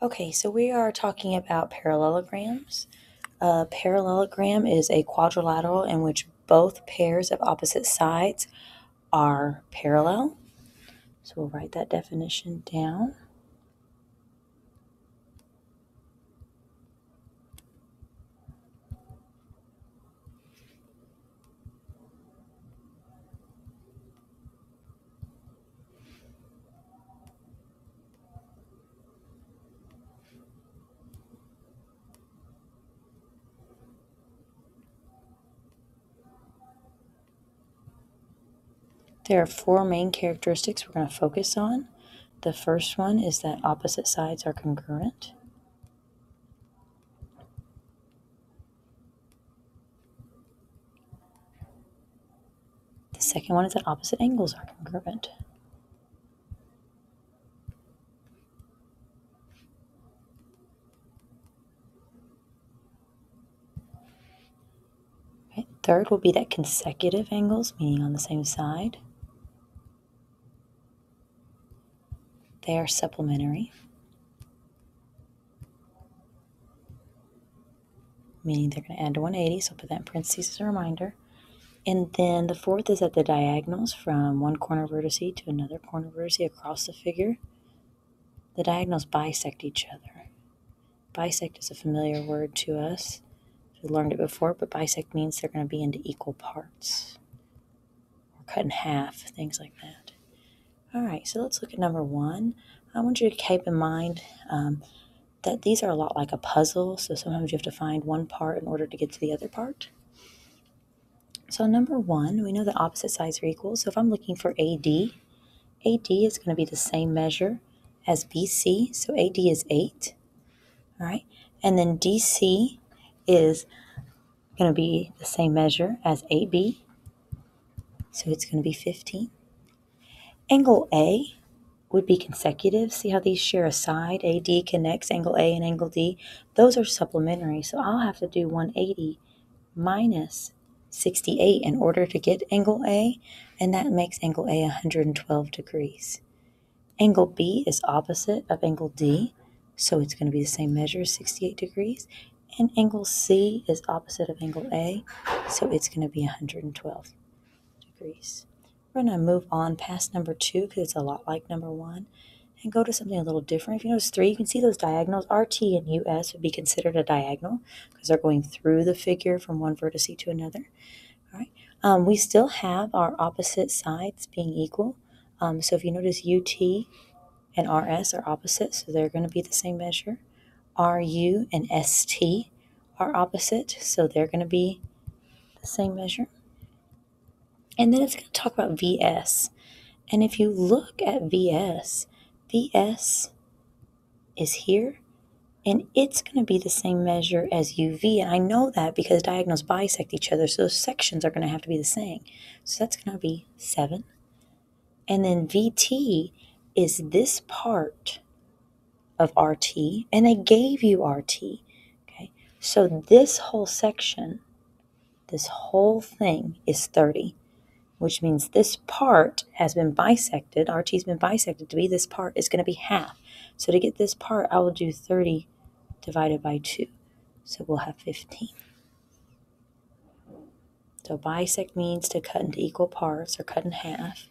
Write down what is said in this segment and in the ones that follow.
Okay, so we are talking about parallelograms. A parallelogram is a quadrilateral in which both pairs of opposite sides are parallel. So we'll write that definition down. There are four main characteristics we're going to focus on. The first one is that opposite sides are congruent. The second one is that opposite angles are congruent. Third will be that consecutive angles, meaning on the same side. They are supplementary, meaning they're going to add to 180, so I'll put that in parentheses as a reminder. And then the fourth is that the diagonals from one corner vertice to another corner vertice across the figure, the diagonals bisect each other. Bisect is a familiar word to us. We learned it before, but bisect means they're going to be into equal parts or cut in half, things like that. All right, so let's look at number one. I want you to keep in mind um, that these are a lot like a puzzle, so sometimes you have to find one part in order to get to the other part. So number one, we know that opposite sides are equal. So if I'm looking for AD, AD is going to be the same measure as BC. So AD is 8. All right. And then DC is going to be the same measure as AB. So it's going to be 15. Angle A would be consecutive. See how these share a side? AD connects angle A and angle D. Those are supplementary. So I'll have to do 180 minus 68 in order to get angle A, and that makes angle A 112 degrees. Angle B is opposite of angle D, so it's going to be the same measure, 68 degrees. And angle C is opposite of angle A, so it's going to be 112 degrees. We're going to move on past number two because it's a lot like number one and go to something a little different. If you notice three, you can see those diagonals. RT and US would be considered a diagonal because they're going through the figure from one vertex to another. All right. Um, we still have our opposite sides being equal. Um, so if you notice UT and RS are opposite, so they're going to be the same measure. RU and ST are opposite, so they're going to be the same measure. And then it's going to talk about VS. And if you look at VS, VS is here, and it's going to be the same measure as UV. And I know that because diagonals bisect each other, so those sections are going to have to be the same. So that's going to be 7. And then VT is this part of RT, and they gave you RT. Okay, so this whole section, this whole thing is 30 which means this part has been bisected, RT has been bisected to be this part is going to be half. So to get this part, I will do 30 divided by 2. So we'll have 15. So bisect means to cut into equal parts or cut in half.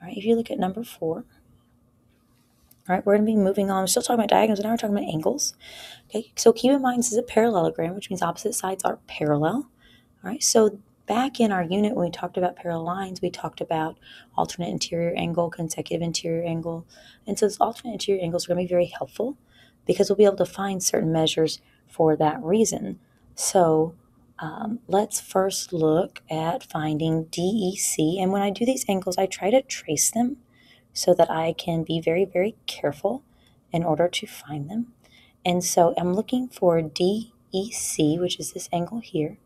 All right, if you look at number 4, all right, we're going to be moving on. We're still talking about diagonals, and now we're talking about angles. Okay, so keep in mind this is a parallelogram, which means opposite sides are parallel. All right, so back in our unit when we talked about parallel lines, we talked about alternate interior angle, consecutive interior angle. And so those alternate interior angles are going to be very helpful because we'll be able to find certain measures for that reason. So um, let's first look at finding DEC. And when I do these angles, I try to trace them so that I can be very, very careful in order to find them. And so I'm looking for DEC, which is this angle here.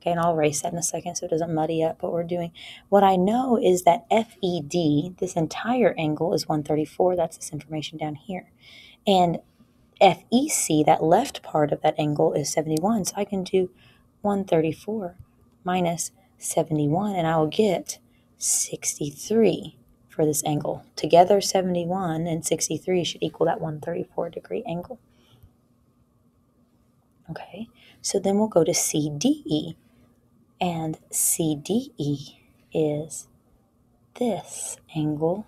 Okay, and I'll erase that in a second so it doesn't muddy up what we're doing. What I know is that FED, this entire angle is 134. That's this information down here. And FEC, that left part of that angle is 71. So I can do 134 minus 71 and I will get 63 for this angle. Together, 71 and 63 should equal that 134 degree angle. Okay, so then we'll go to CDE. And CDE is this angle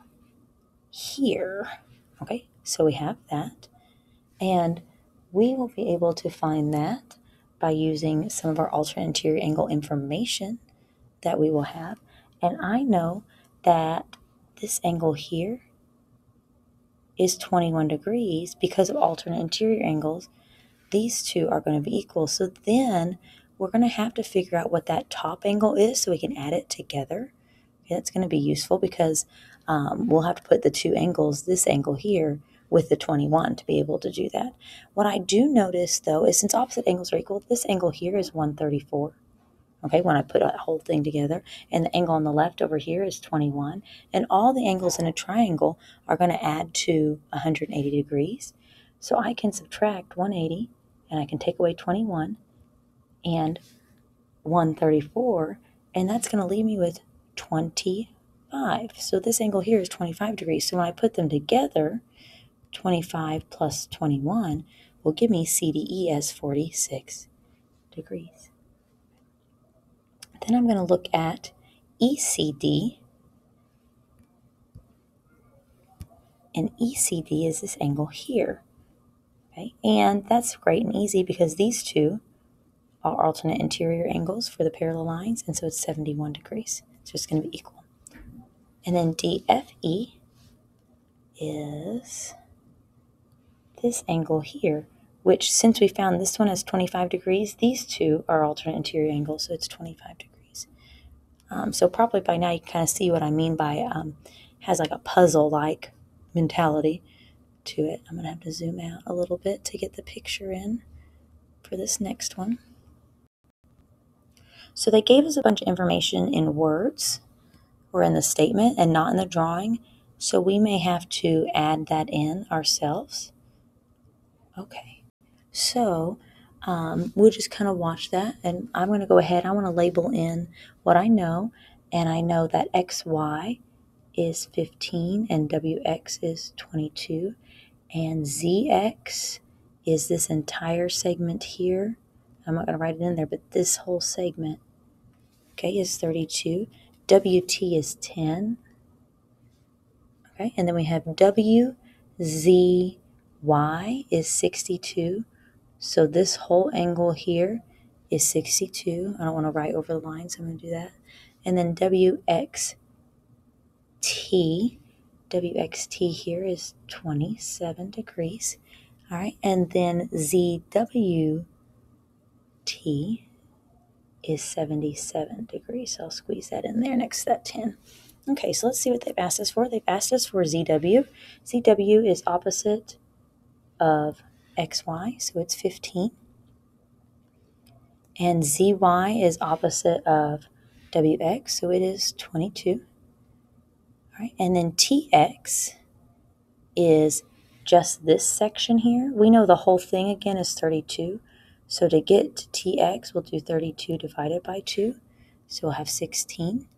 here. Okay, so we have that. And we will be able to find that by using some of our alternate interior angle information that we will have. And I know that this angle here is 21 degrees because of alternate interior angles. These two are going to be equal. So then we're going to have to figure out what that top angle is so we can add it together. Okay, that's going to be useful because um, we'll have to put the two angles, this angle here, with the 21 to be able to do that. What I do notice though is since opposite angles are equal, this angle here is 134. Okay, when I put that whole thing together, and the angle on the left over here is 21, and all the angles in a triangle are going to add to 180 degrees. So I can subtract 180, and I can take away 21, and 134, and that's going to leave me with 25. So this angle here is 25 degrees. So when I put them together, 25 plus 21 will give me CDE as 46 degrees. Then I'm going to look at ECD. And ECD is this angle here. Okay, and that's great and easy because these two are alternate interior angles for the parallel lines, and so it's 71 degrees. So it's going to be equal. And then DFE is this angle here, which since we found this one as 25 degrees, these two are alternate interior angles, so it's 25 degrees. Um, so probably by now you can kind of see what I mean by um, has like a puzzle-like mentality to it. I'm going to have to zoom out a little bit to get the picture in for this next one. So they gave us a bunch of information in words or in the statement and not in the drawing. So we may have to add that in ourselves. Okay, so um, we'll just kind of watch that. And I'm going to go ahead. I want to label in what I know. And I know that XY is 15 and WX is 22. And ZX is this entire segment here. I'm not going to write it in there, but this whole segment, okay, is 32. WT is 10. Okay, and then we have WZY is 62. So this whole angle here is 62. I don't want to write over the line, so I'm going to do that. And then WXT, WXT here is 27 degrees. All right, and then ZWT is 77 degrees. So I'll squeeze that in there next to that 10. Okay, so let's see what they've asked us for. They've asked us for ZW. ZW is opposite of XY, so it's 15. And ZY is opposite of WX, so it is 22. All right, and then TX is just this section here. We know the whole thing again is 32. So to get to tx, we'll do 32 divided by 2. So we'll have 16.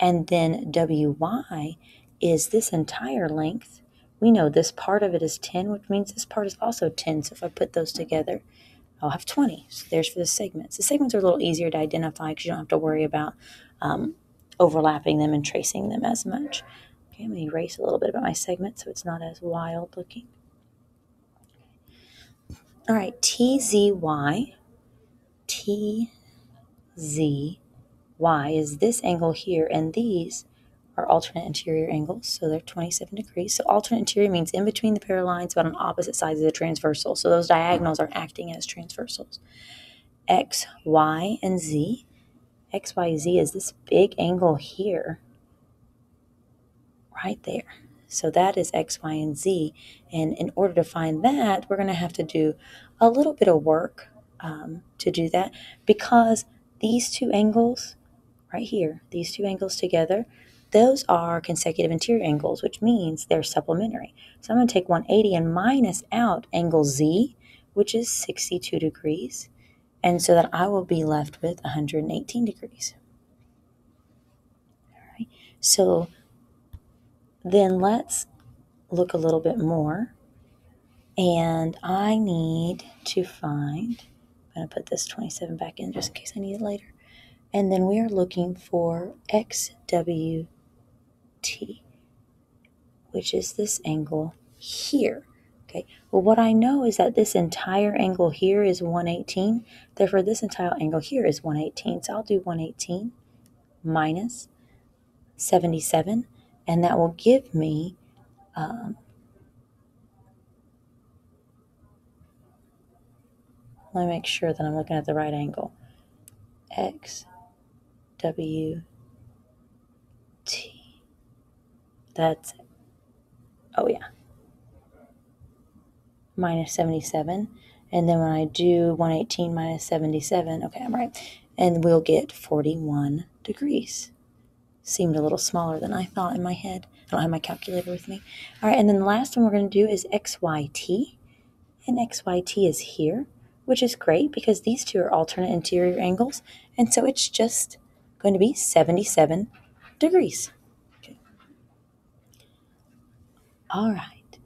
And then wy is this entire length. We know this part of it is 10, which means this part is also 10. So if I put those together, I'll have 20. So there's for the segments. The segments are a little easier to identify because you don't have to worry about um, overlapping them and tracing them as much. Okay, I'm going to erase a little bit about my segment so it's not as wild looking. All right, TZY, TZY is this angle here, and these are alternate interior angles, so they're 27 degrees. So alternate interior means in between the parallel lines, but on opposite sides of the transversal. So those diagonals are acting as transversals. X, Y, and Z. X, Y, Z is this big angle here, right there. So that is X, Y, and Z. And in order to find that, we're going to have to do a little bit of work um, to do that because these two angles right here, these two angles together, those are consecutive interior angles, which means they're supplementary. So I'm going to take 180 and minus out angle Z, which is 62 degrees. And so that I will be left with 118 degrees. All right. So then let's look a little bit more. And I need to find, I'm going to put this 27 back in just in case I need it later. And then we are looking for XWT, which is this angle here. Okay, well, what I know is that this entire angle here is 118. Therefore, this entire angle here is 118. So I'll do 118 minus 77, and that will give me um, let me make sure that I'm looking at the right angle. X W T. That's oh yeah. Minus 77. And then when I do 118 minus 77, okay, I'm right. And we'll get 41 degrees. Seemed a little smaller than I thought in my head. I don't have my calculator with me. All right, and then the last one we're going to do is XYT. And XYT is here, which is great because these two are alternate interior angles. And so it's just going to be 77 degrees. Okay. All right.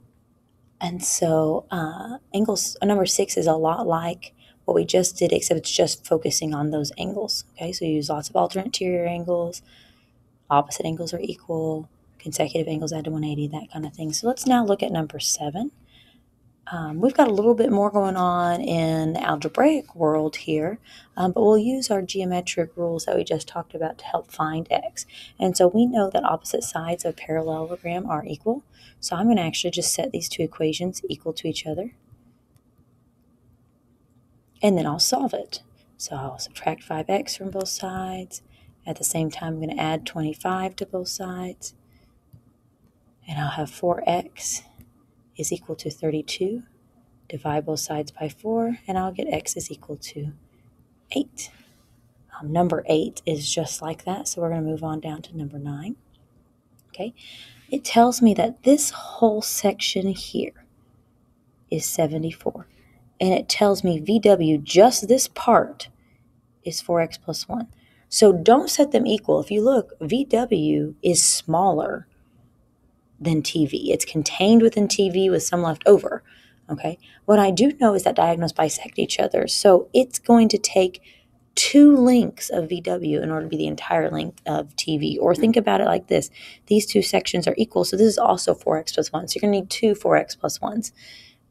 And so uh, angles number six is a lot like what we just did, except it's just focusing on those angles. Okay, so you use lots of alternate interior angles, opposite angles are equal, consecutive angles add to 180, that kind of thing. So let's now look at number seven. Um, we've got a little bit more going on in the algebraic world here, um, but we'll use our geometric rules that we just talked about to help find x. And so we know that opposite sides of a parallelogram are equal. So I'm going to actually just set these two equations equal to each other. And then I'll solve it. So I'll subtract 5x from both sides. At the same time, I'm going to add 25 to both sides. And I'll have 4x is equal to 32. Divide both sides by 4, and I'll get x is equal to 8. Um, number 8 is just like that, so we're going to move on down to number 9. Okay, it tells me that this whole section here is 74. And it tells me VW, just this part, is 4x plus 1. So don't set them equal. If you look, VW is smaller than TV. It's contained within TV with some left over. Okay. What I do know is that diagonals bisect each other. So it's going to take two lengths of VW in order to be the entire length of TV. Or hmm. think about it like this these two sections are equal. So this is also 4x plus 1. So you're going to need two 4x plus 1s.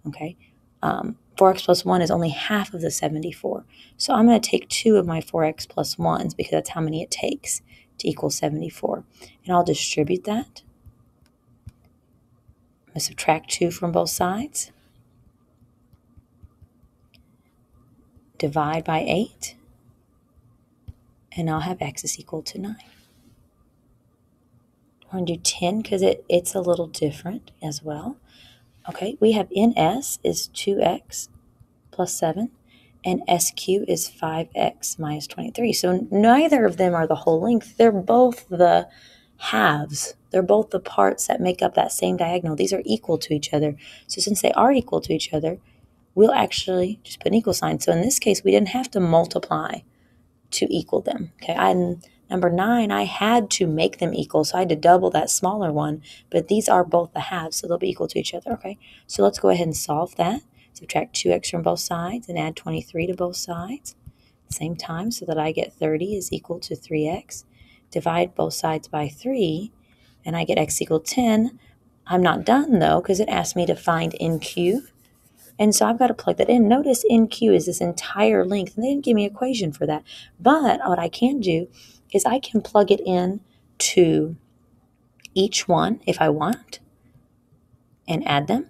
Okay. Um, 4x plus 1 is only half of the 74. So I'm going to take two of my 4x plus 1s because that's how many it takes to equal 74. And I'll distribute that I subtract 2 from both sides. Divide by 8. And I'll have x is equal to 9. We're going to do 10 because it, it's a little different as well. Okay, we have NS is 2x plus 7, and SQ is 5x minus 23. So neither of them are the whole length. They're both the halves. They're both the parts that make up that same diagonal. These are equal to each other. So since they are equal to each other, we'll actually just put an equal sign. So in this case, we didn't have to multiply to equal them. Okay, I number nine, I had to make them equal, so I had to double that smaller one, but these are both the halves, so they'll be equal to each other. Okay, so let's go ahead and solve that. Subtract 2x from both sides and add 23 to both sides. Same time, so that I get 30 is equal to 3x divide both sides by 3, and I get x equal 10. I'm not done though, because it asked me to find NQ. And so I've got to plug that in. Notice NQ is this entire length, and they didn't give me an equation for that. But what I can do is I can plug it in to each one if I want and add them.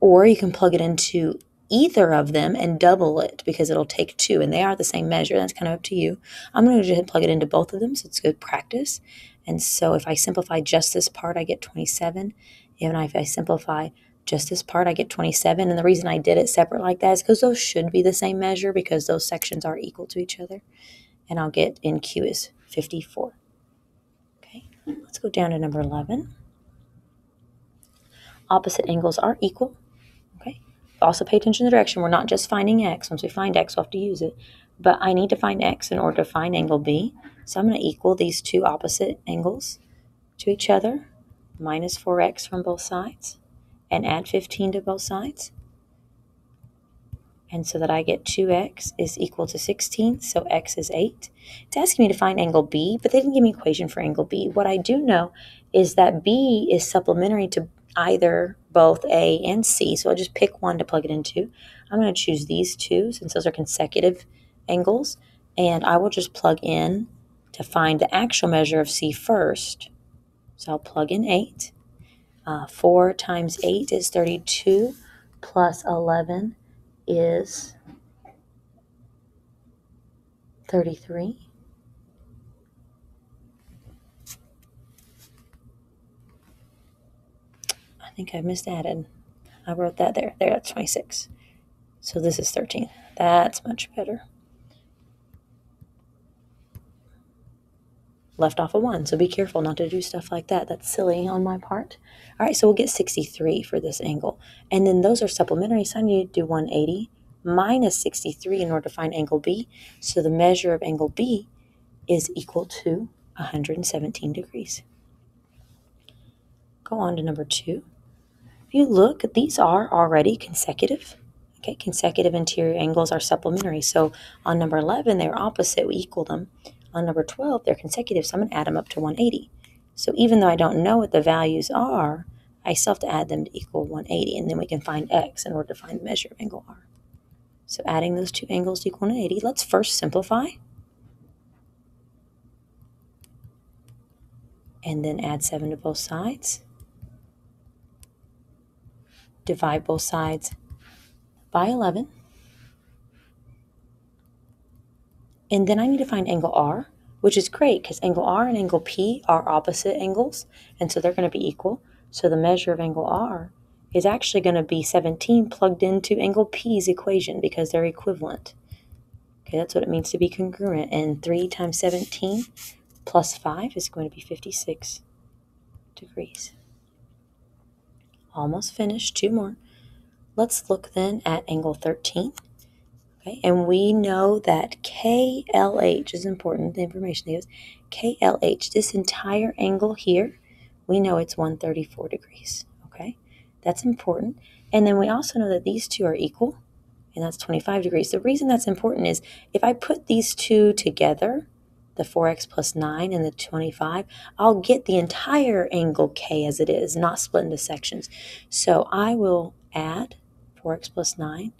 Or you can plug it into either of them and double it because it'll take two and they are the same measure. That's kind of up to you. I'm going to just plug it into both of them so it's good practice. And so if I simplify just this part, I get 27. And if I simplify just this part, I get 27. And the reason I did it separate like that is because those should be the same measure because those sections are equal to each other. And I'll get NQ is 54. Okay, let's go down to number 11. Opposite angles are equal Okay, also pay attention to the direction. We're not just finding x. Once we find x, we'll have to use it. But I need to find x in order to find angle B. So I'm going to equal these two opposite angles to each other. minus 4x from both sides and add 15 to both sides. And so that I get 2x is equal to 16, so x is 8. It's asking me to find angle B, but they didn't give me equation for angle B. What I do know is that B is supplementary to either both A and C, so I'll just pick one to plug it into. I'm going to choose these two since those are consecutive angles, and I will just plug in to find the actual measure of C first. So I'll plug in 8. Uh, 4 times 8 is 32, plus 11 is 33. I think I missed added. I wrote that there. There, that's 26. So this is 13. That's much better. Left off a 1. So be careful not to do stuff like that. That's silly on my part. All right, so we'll get 63 for this angle. And then those are supplementary, so I need to do 180 minus 63 in order to find angle B. So the measure of angle B is equal to 117 degrees. Go on to number 2. If you look, these are already consecutive. Okay, consecutive interior angles are supplementary. So on number 11, they're opposite. We equal them. On number 12, they're consecutive, so I'm going to add them up to 180. So even though I don't know what the values are, I still have to add them to equal 180, and then we can find x in order to find the measure of angle r. So adding those two angles to equal 180, let's first simplify. And then add 7 to both sides. Divide both sides by 11. And then I need to find angle R, which is great because angle R and angle P are opposite angles, and so they're going to be equal. So the measure of angle R is actually going to be 17 plugged into angle P's equation because they're equivalent. Okay, that's what it means to be congruent. And 3 times 17 plus 5 is going to be 56 degrees. Almost finished. Two more. Let's look then at angle 13. Okay, and we know that KLH is important, the information is KLH, this entire angle here, we know it's 134 degrees. Okay, that's important. And then we also know that these two are equal, and that's 25 degrees. The reason that's important is if I put these two together, the 4x plus 9 and the 25, I'll get the entire angle K as it is, not split into sections. So I will add 4x plus 9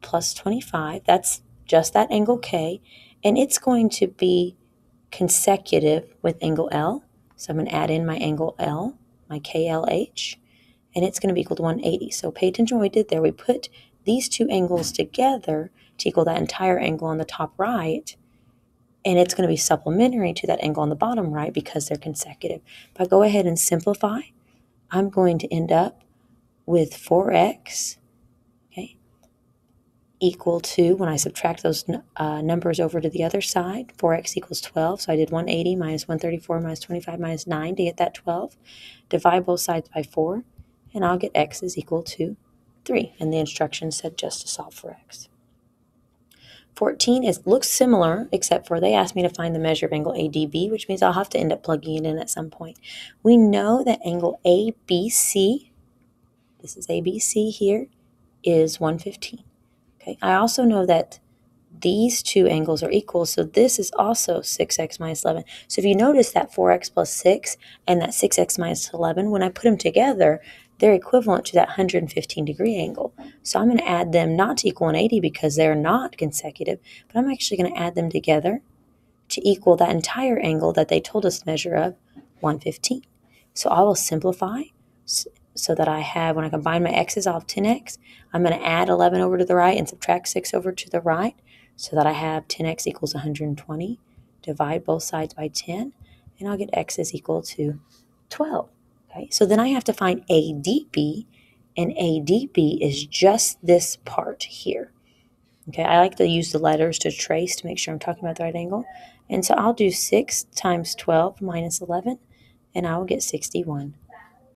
plus 25. That's just that angle K. And it's going to be consecutive with angle L. So I'm going to add in my angle L, my KLH, and it's going to be equal to 180. So pay attention what we did there. We put these two angles together to equal that entire angle on the top right, and it's going to be supplementary to that angle on the bottom right because they're consecutive. If I go ahead and simplify, I'm going to end up with 4x equal to, when I subtract those uh, numbers over to the other side, 4x equals 12. So I did 180 minus 134 minus 25 minus 9 to get that 12. Divide both sides by 4, and I'll get x is equal to 3. And the instructions said just to solve for x. 14 is looks similar, except for they asked me to find the measure of angle ADB, which means I'll have to end up plugging it in at some point. We know that angle ABC, this is ABC here, is 115. Okay, I also know that these two angles are equal, so this is also 6x minus 11. So if you notice that 4x plus 6 and that 6x minus 11, when I put them together, they're equivalent to that 115 degree angle. So I'm going to add them not to equal 180 because they're not consecutive, but I'm actually going to add them together to equal that entire angle that they told us to measure of 115. So I will simplify so that I have, when I combine my x's, I'll have 10x. I'm going to add 11 over to the right and subtract 6 over to the right so that I have 10x equals 120. Divide both sides by 10, and I'll get x is equal to 12. Okay, so then I have to find ADB, and ADB is just this part here. Okay, I like to use the letters to trace to make sure I'm talking about the right angle. And so I'll do 6 times 12 minus 11, and I will get 61